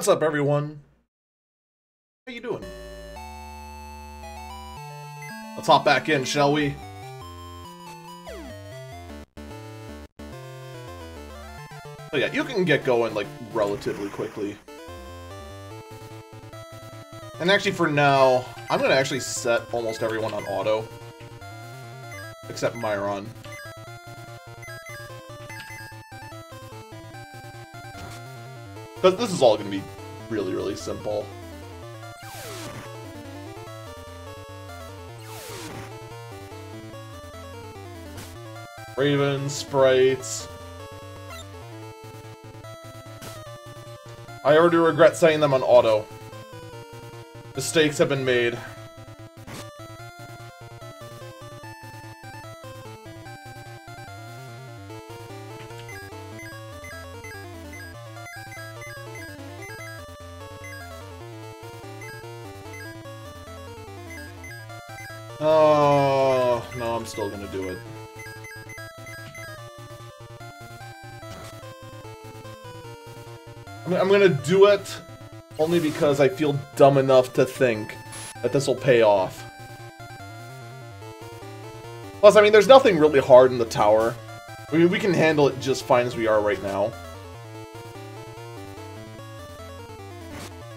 What's up, everyone? How you doing? Let's hop back in, shall we? Oh yeah, you can get going, like, relatively quickly. And actually, for now, I'm gonna actually set almost everyone on auto. Except Myron. Because this is all gonna be really, really simple. Raven, sprites. I already regret setting them on auto. Mistakes have been made. I'm gonna do it only because I feel dumb enough to think that this will pay off. Plus, I mean, there's nothing really hard in the tower. I mean, we can handle it just fine as we are right now.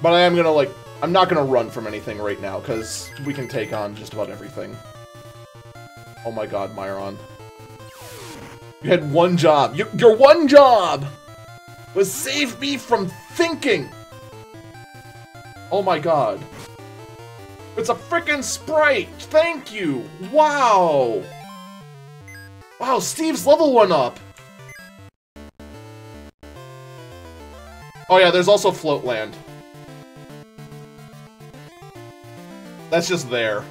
But I am gonna, like, I'm not gonna run from anything right now, because we can take on just about everything. Oh my god, Myron. You had one job. You, your one job was save me from thinking! Oh my god. It's a freaking sprite! Thank you! Wow! Wow, Steve's level went up! Oh yeah, there's also Floatland. That's just there.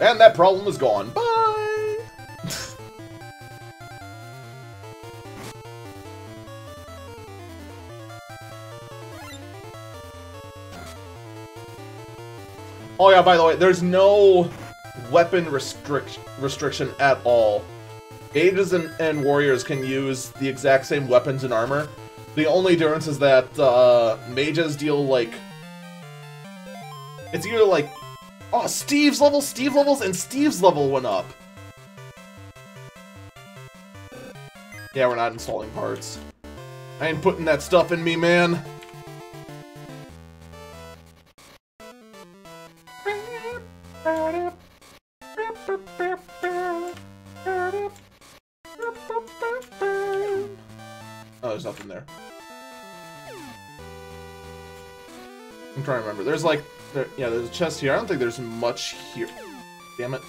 And that problem is gone. Bye! oh yeah, by the way, there's no weapon restrict restriction at all. Ages and, and warriors can use the exact same weapons and armor. The only difference is that uh, mages deal like... It's either like Oh, Steve's level, Steve levels, and Steve's level went up. Yeah, we're not installing parts. I ain't putting that stuff in me, man. Oh, there's nothing there. I'm trying to remember. There's like there, yeah, there's a chest here. I don't think there's much here. Damn it.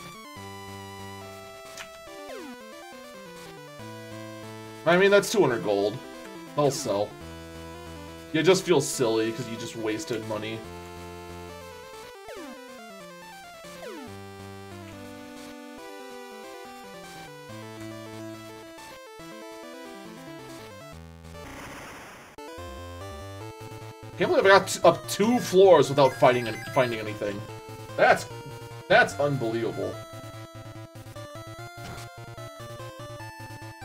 I mean, that's 200 gold. I'll sell. You just feel silly because you just wasted money. Can't believe I got up two floors without fighting and finding anything. That's that's unbelievable.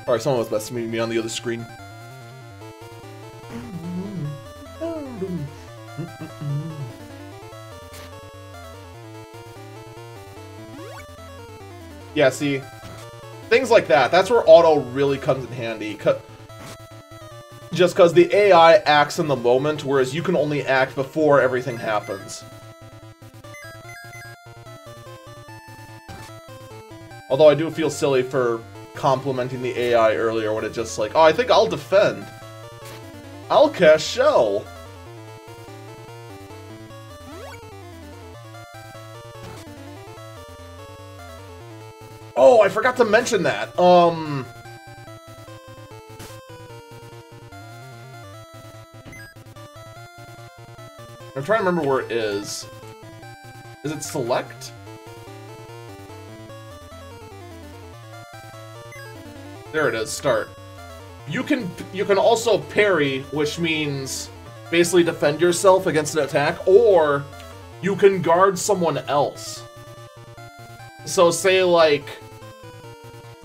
Alright, someone was messaging me on the other screen. Yeah, see, things like that, that's where auto really comes in handy just because the AI acts in the moment, whereas you can only act before everything happens. Although I do feel silly for complimenting the AI earlier when it just like, oh, I think I'll defend. I'll cast Shell. Oh, I forgot to mention that. Um... I'm trying to remember where it is. Is it select? There it is, start. You can you can also parry, which means basically defend yourself against an attack, or you can guard someone else. so say like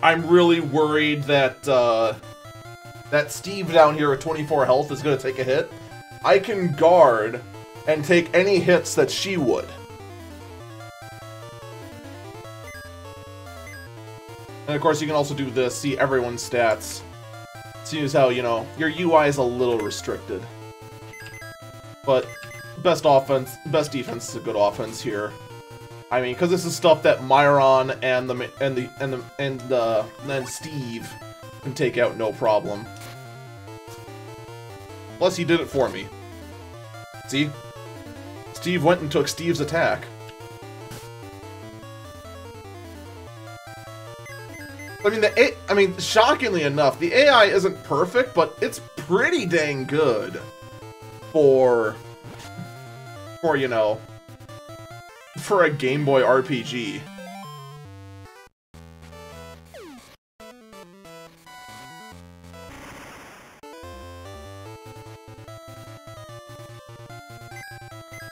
I'm really worried that uh, that Steve down here with 24 health is to take a hit. I can guard and take any hits that she would. And of course, you can also do this, see everyone's stats. See as how, you know, your UI is a little restricted. But best offense, best defense is a good offense here. I mean, because this is stuff that Myron and the and the and the and uh, and Steve can take out no problem. Plus, he did it for me. See, Steve went and took Steve's attack. I mean, the A I mean, shockingly enough, the AI isn't perfect, but it's pretty dang good for for you know for a Game Boy RPG.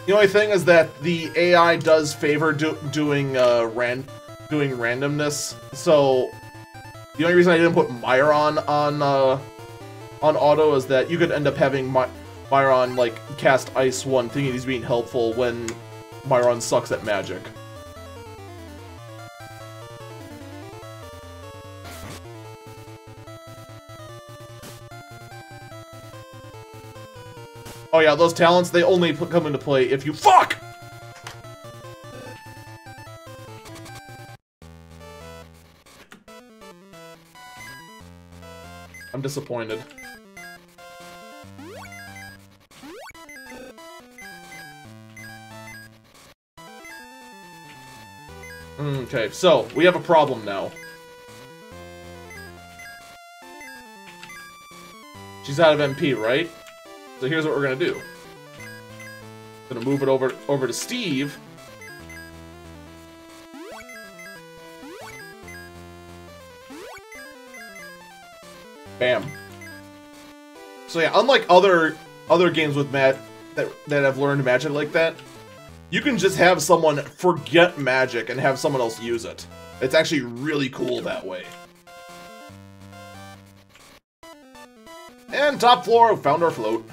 The only thing is that the AI does favor do doing uh, ran doing randomness, so the only reason I didn't put Myron on uh, on auto is that you could end up having My Myron like cast Ice One, thinking he's being helpful when Myron sucks at magic. Oh yeah, those talents, they only come into play if you- FUCK! I'm disappointed. Okay, so, we have a problem now. She's out of MP, right? So here's what we're gonna do. Gonna move it over over to Steve. Bam. So yeah, unlike other other games with Matt that that have learned magic like that, you can just have someone forget magic and have someone else use it. It's actually really cool that way. And top floor, found our float.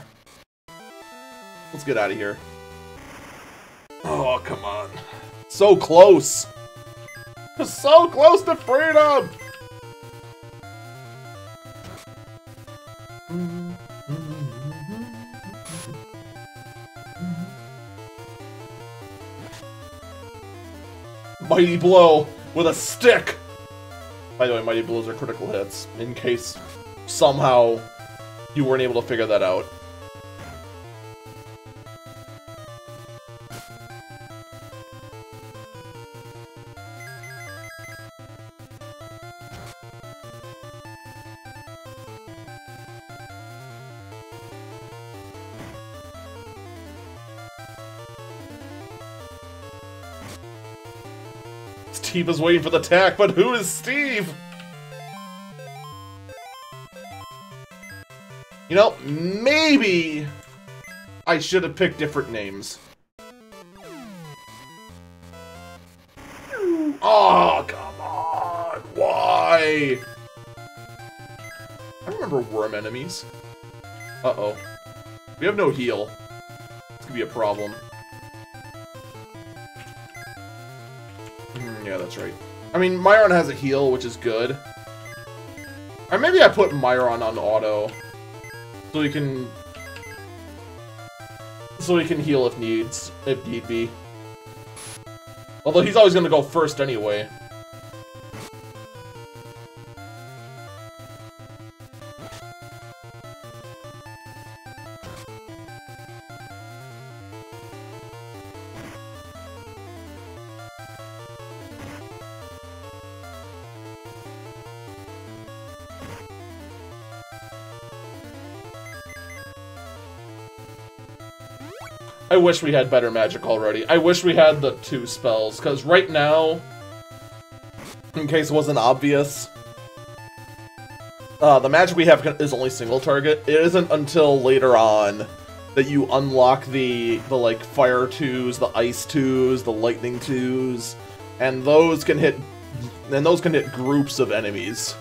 Let's get out of here. Oh, come on. So close. So close to freedom! Mighty Blow with a stick! By the way, Mighty Blows are critical hits, in case somehow you weren't able to figure that out. Steve is waiting for the attack, but who is Steve? You know, maybe I should have picked different names. Oh, come on! Why? I remember worm enemies. Uh-oh. We have no heal. This could be a problem. Yeah, that's right. I mean, Myron has a heal, which is good. Or maybe I put Myron on auto. So he can... So he can heal if needs, if need be. Although he's always gonna go first anyway. I wish we had better magic already. I wish we had the two spells, because right now, in case it wasn't obvious, uh, the magic we have is only single target. It isn't until later on that you unlock the, the like, fire twos, the ice twos, the lightning twos, And those can hit and those can hit groups of enemies.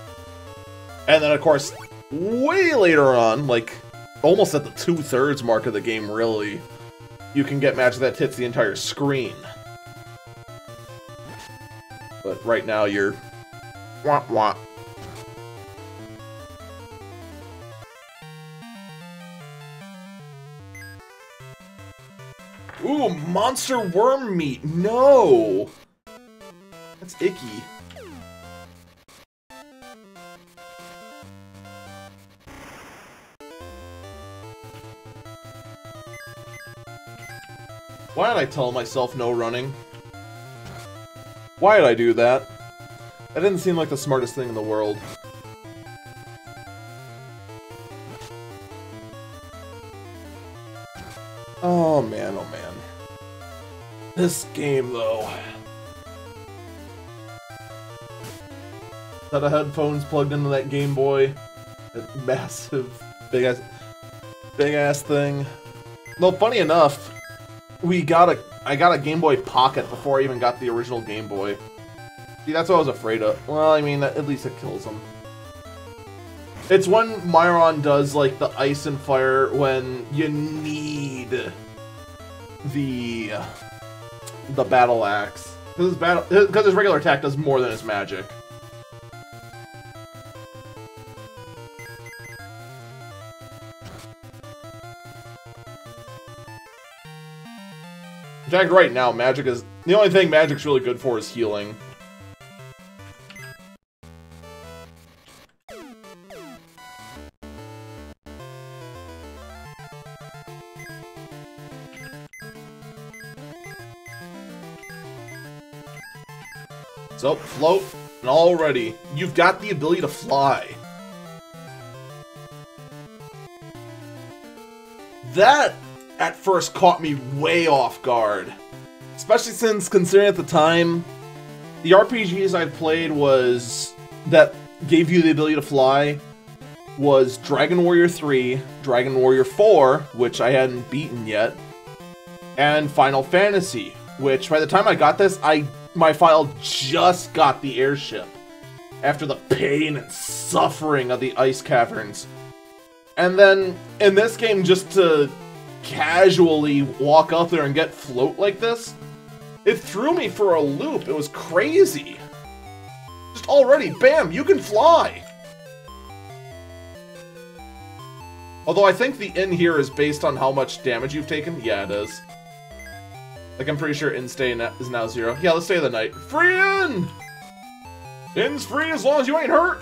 And then of course, way later on, like almost at the two-thirds mark of the game really, you can get magic that hits the entire screen. But right now you're wah wah. Ooh, monster worm meat. No. That's icky. Why did I tell myself no running? Why did I do that? That didn't seem like the smartest thing in the world. Oh man, oh man. This game, though. Set of headphones plugged into that Game Boy. That massive, big ass, big ass thing. Though funny enough, we got a, I got a Game Boy Pocket before I even got the original Game Boy. See, that's what I was afraid of. Well, I mean, at least it kills them. It's when Myron does, like, the ice and fire when you need the the battle axe. Because his, battle, because his regular attack does more than his magic. In fact, right now, magic is... The only thing magic's really good for is healing. So, float, and already, you've got the ability to fly. That, at first, caught me way off guard. Especially since, considering at the time, the RPGs I played was... that gave you the ability to fly was Dragon Warrior 3, Dragon Warrior 4, which I hadn't beaten yet, and Final Fantasy, which by the time I got this, I my file just got the airship after the pain and suffering of the ice caverns. And then in this game, just to casually walk out there and get float like this, it threw me for a loop. It was crazy. Just already, bam, you can fly. Although I think the in here is based on how much damage you've taken. Yeah, it is. Like, I'm pretty sure inn stay is now zero. Yeah, let's stay the night. Free inn! Inn's free as long as you ain't hurt!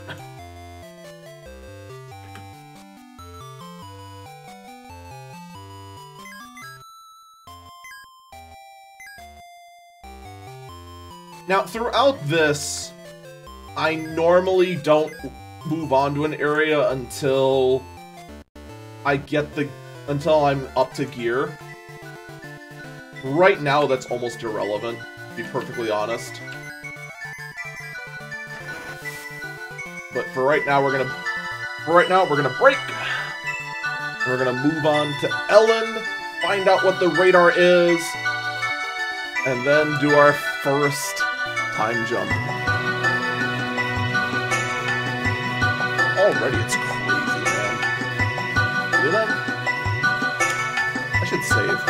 Now, throughout this, I normally don't move on to an area until I get the... until I'm up to gear. Right now, that's almost irrelevant, to be perfectly honest. But for right now, we're gonna... For right now, we're gonna break. We're gonna move on to Ellen, find out what the radar is, and then do our first time jump. Already, it's crazy, man. At that. I should save.